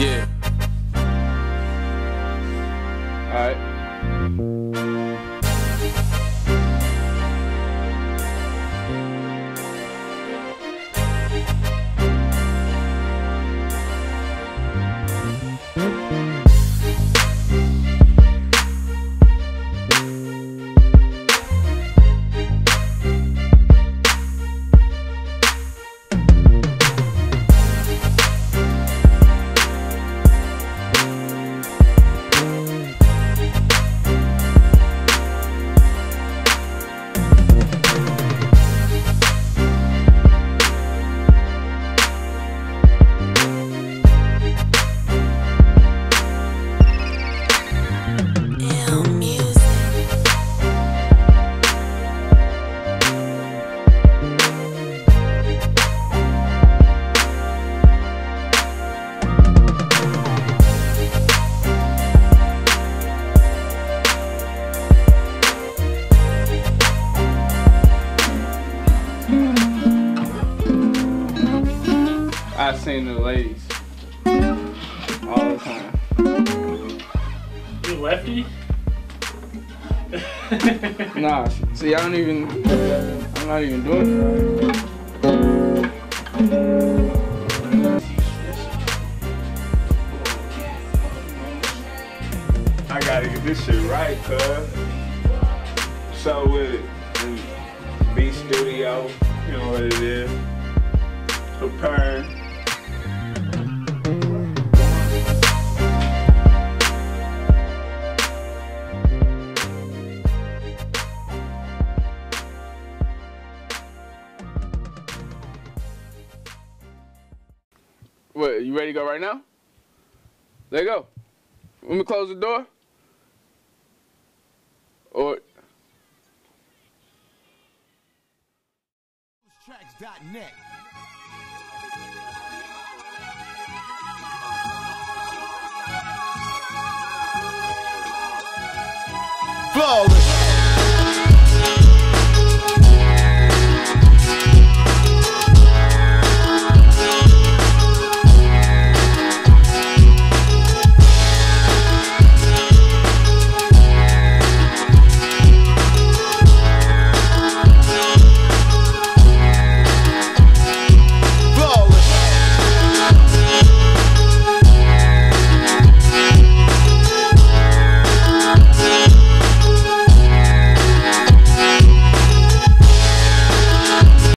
Yeah. Alright. Ill I seen the ladies all the time. You lefty? Nah, see, I don't even. I'm not even doing it. I gotta get this shit right, cuz. So with it, in B Studio, you know what it is. What, you ready to go right now? Let go. Let me close the door. Or Tracks.net. Flawless.